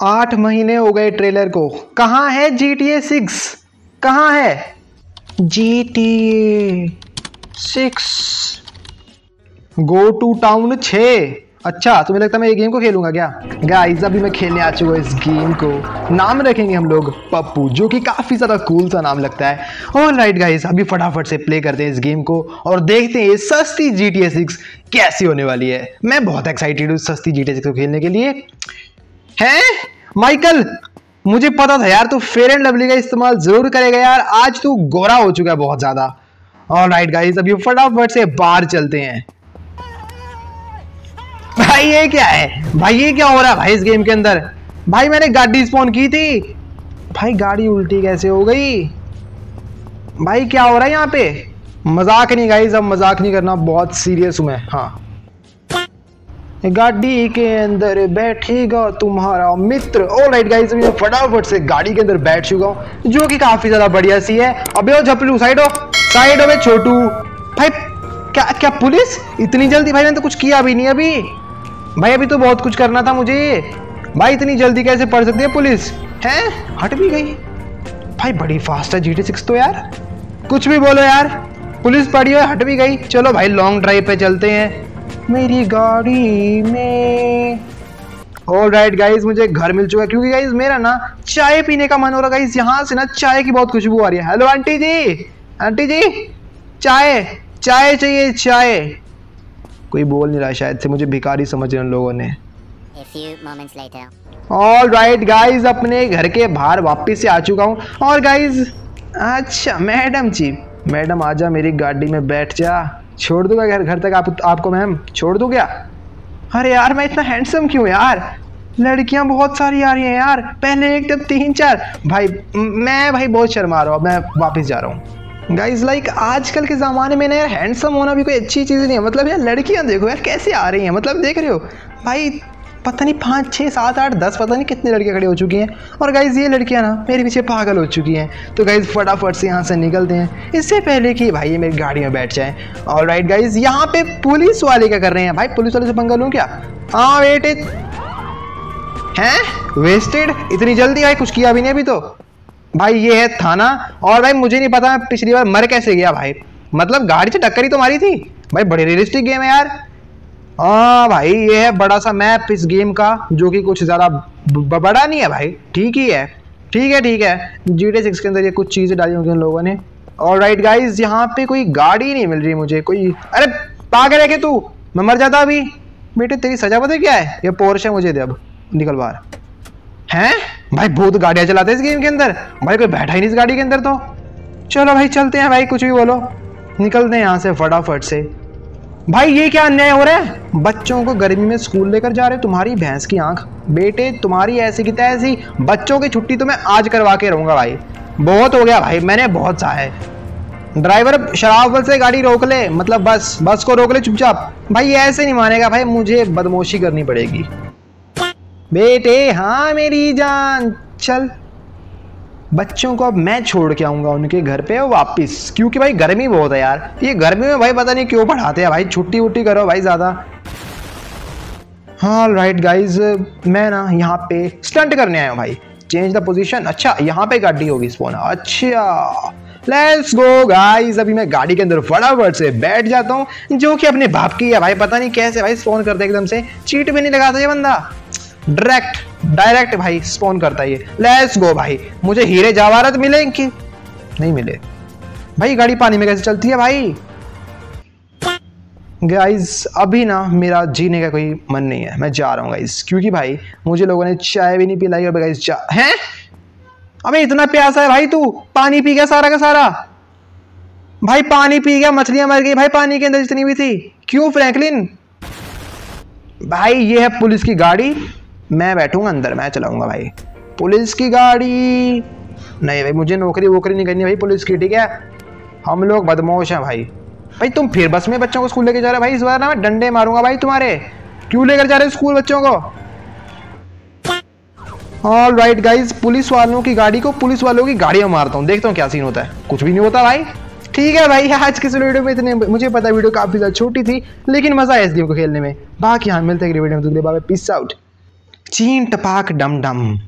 आठ महीने हो गए ट्रेलर को। कहाँ है जी टी ए सिक्स कहाँ है? G T A six go to town छ। अच्छा तुम्हें लगता है मैं ये गेम को खेलूँगा क्या? गाइस अभी मैं खेलने आ चुका हूँ इस गेम को। नाम रखेंगे हम लोग पप्पू जो कि काफ़ी ज़्यादा कूल सा नाम लगता है। और राइट गाइस अभी फटाफट से प्ले करते हैं इस गेम को और देखते हैं ये सस्ती जी टी सिक्स कैसी होने वाली है। मैं बहुत एक्साइटेड हूँ सस्ती जी टी सिक्स को खेलने के लिए। हैं? माइकल मुझे पता था यार, तू फेयर एंड लवली का इस्तेमाल ज़रूर करेगा यार। आज तू गोरा हो चुका है बहुत ज़्यादा। और राइट गाइस अभी फटाफट से बाहर चलते हैं। भाई, ये क्या है? भाई, ये क्या हो रहा है भाई इस गेम के अंदर? भाई, मैंने गाड़ी स्पॉन की थी। भाई, गाड़ी उल्टी कैसे हो गई? भाई, क्या हो रहा है यहाँ पे? मज़ाक नहीं गाइस अब मज़ाक नहीं करना, बहुत सीरियस हूँ मैं। हाँ। गाड़ी के अंदर बैठेगा तुम्हारा मित्र। ऑल राइट गाइस मैं फटाफट से गाड़ी के अंदर बैठ चुका हूँ, जो कि काफ़ी ज़्यादा बढ़िया सी है। अबे, ओ झपलू साइड हो साइड हो छोटू। भाई, क्या क्या पुलिस? इतनी जल्दी? भाई, मैंने तो कुछ किया भी नहीं अभी। भाई, अभी तो बहुत कुछ करना था मुझे। भाई, इतनी जल्दी कैसे पढ़ सकती है पुलिस? है? हट भी गई। भाई, बड़ी फास्ट है जी टी सिक्स तो यार। कुछ भी बोलो यार। पुलिस पड़ी हो, हट भी गई। चलो भाई लॉन्ग ड्राइव पे चलते हैं। मेरी गाड़ी में। ऑल राइट गाइज़ मुझे घर मिल चुका है क्योंकि गाइज़ मेरा ना चाय पीने का मन हो रहा गाइज़ यहाँ से ना चाय की बहुत खुशबू आ रही है। Hello aunty ji. Aunty ji चाय चाय चाहिए चाय। कोई बोल नहीं रहा शायद से मुझे भिखारी समझ रहे लोगों ने. ऑल राइट गाइज़ अपने घर के बाहर वापस से आ चुका हूँ। और गाइज़ अच्छा मैडम जी मैडम आजा मेरी गाड़ी में बैठ जा। छोड़ दूँगा घर घर तक आप, आपको मैम? छोड़ दूँ क्या? अरे यार, मैं इतना हैंडसम क्यों यार? लड़कियाँ बहुत सारी आ रही हैं यार। पहले एक, जब तीन, चार। भाई, मैं भाई बहुत शर्मा रहा हूँ। मैं वापस जा रहा हूँ। गाइज़ लाइक आजकल के ज़माने में ना यार हैंडसम होना भी कोई अच्छी चीज़ नहीं है। मतलब यार, लड़कियाँ देखो यार, कैसे आ रही हैं? मतलब देख रहे हो? भाई पता नहीं पाँच छः सात, आठ, दस, पता नहीं कितनी लड़कियाँ खड़ी हो चुकी हैं। और गाइज़ ये लड़कियाँ ना मेरे पीछे पागल हो चुकी हैं। तो गाइज़ फटाफट से यहाँ से निकलते हैं। इससे पहले कि भाई ये मेरी गाड़ी में बैठ जाए। और राइट गाइज़ यहाँ पे पुलिस वाले क्या कर रहे हैं? भाई, पुलिस वाले से पंगा लूँ क्या? हाँ वेट हैं? वेस्टेड इतनी जल्दी भाई, कुछ किया भी नहीं अभी तो। भाई, ये है थाना। और भाई, मुझे नहीं पता पिछली बार मर कैसे गया भाई। मतलब गाड़ी से टक्कर ही तो मारी थी। भाई, बड़ी रियलिस्टिक गेम है यार। हाँ भाई, ये है बड़ा सा मैप इस गेम का, जो कि कुछ ज़्यादा बड़ा नहीं है भाई। ठीक ही है। ठीक है ठीक है। जी टी सिक्स के अंदर ये कुछ चीज़ें डाली होंगी उन लोगों ने। और राइट गाइज़ यहाँ पे कोई गाड़ी नहीं मिल रही मुझे। कोई, अरे, पागल है कि तू? मैं मर जाता अभी। बेटे, तेरी सजा पता क्या है? ये पोर्श है मुझे दे अब। निकल बाहर। हैं? भाई, बहुत गाड़ियाँ चलाते हैं इस गेम के अंदर। भाई, कोई बैठा ही नहीं इस गाड़ी के अंदर तो। चलो भाई, चलते हैं भाई, कुछ भी बोलो। निकलते हैं यहाँ से फटाफट से। भाई, ये क्या अन्याय हो रहा है? बच्चों को गर्मी में स्कूल लेकर जा रहे तुम्हारी भैंस की आँख। बेटे, तुम्हारी ऐसी की तैसी। बच्चों की छुट्टी तो मैं आज करवा के रहूँगा भाई। बहुत हो गया भाई, मैंने बहुत सहा है। ड्राइवर शराब से गाड़ी रोक ले। मतलब बस बस को रोक ले चुपचाप। भाई ऐसे नहीं मानेगा भाई, मुझे बदमोशी करनी पड़ेगी। बेटे हाँ मेरी जान, चल। बच्चों को अब मैं छोड़ के आऊँगा उनके घर पे वापस। क्योंकि भाई गर्मी बहुत है यार। ये गर्मी में भाई पता नहीं क्यों पढ़ाते हैं भाई। छुट्टी वुट्टी करो भाई ज़्यादा। हाँ राइट गाइज़ मैं ना यहाँ पे स्टंट करने आया हूँ भाई। चेंज द पोजीशन अच्छा यहाँ पे गाड़ी होगी स्पोन अच्छा लेट्स गो गाइस अभी मैं गाड़ी के अंदर फटाफट से बैठ जाता हूँ। जो कि अपने बाप की है भाई। पता नहीं कैसे भाई स्पॉन करते एकदम से। चीट भी नहीं लगाता ये बंदा। डायरेक्ट डायरेक्ट भाई स्पॉन करता है ये। लेट्स गो भाई। मुझे हीरे जवाहरत मिले कि नहीं मिले। भाई, गाड़ी पानी में कैसे चलती है भाई? गाइस अभी ना मेरा जीने का कोई मन नहीं है। मैं जा रहा हूँ गाइस क्योंकि भाई, मुझे लोगों ने चाय भी नहीं पिलाई और गाइस चा हैं? अबे, इतना प्यासा है भाई तू। पानी पी गया सारा का सारा। भाई, पानी पी गया, मछलियाँ मर गई। भाई, पानी के अंदर जितनी भी थी। क्यों फ्रैंकलिन भाई, ये है पुलिस की गाड़ी। मैं बैठूँगा अंदर, मैं चलाऊँगा भाई। पुलिस की गाड़ी। नहीं भाई, मुझे नौकरी वोकरी नहीं करनी भाई पुलिस की, ठीक है? हम लोग बदमाश हैं भाई। भाई, तुम फिर बस में बच्चों को स्कूल लेके जा रहे हो भाई? इस बार ना मैं डंडे मारूँगा भाई तुम्हारे। क्यों लेकर जा रहे हो स्कूल बच्चों को? ऑल राइट गाइज़ पुलिस वालों की गाड़ी को पुलिस वालों की गाड़ियाँ मारता हूँ। देखता हूँ क्या सीन होता है। कुछ भी नहीं होता भाई। ठीक है भाई, आज की इस वीडियो में इतने। मुझे पता है वीडियो काफ़ी ज़्यादा छोटी थी, लेकिन मज़ा आया इस गेम को खेलने में। बाकी यहाँ मिलते हैं वीडियो में। आउट चीन टपाक डम डम।